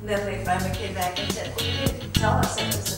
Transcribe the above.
And then they finally came back and said, well, you didn't tell us it was in